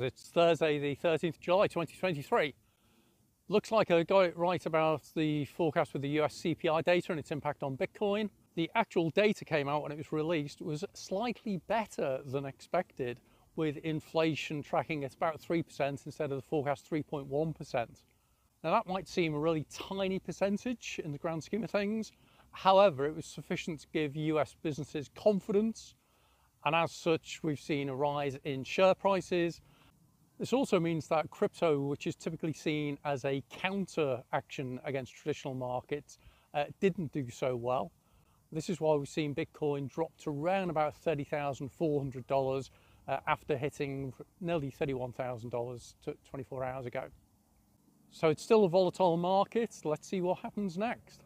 It's Thursday, the 13th of July 2023. Looks like I got it right about the forecast with the US CPI data and its impact on Bitcoin. The actual data came out when it was released was slightly better than expected, with inflation tracking at about 3% instead of the forecast 3.1%. Now, that might seem a really tiny percentage in the grand scheme of things. However, it was sufficient to give US businesses confidence, and as such, we've seen a rise in share prices this also means that crypto, which is typically seen as a counter action against traditional markets, uh, didn't do so well. This is why we've seen Bitcoin drop to around about $30,400 uh, after hitting nearly $31,000 24 hours ago. So it's still a volatile market. Let's see what happens next.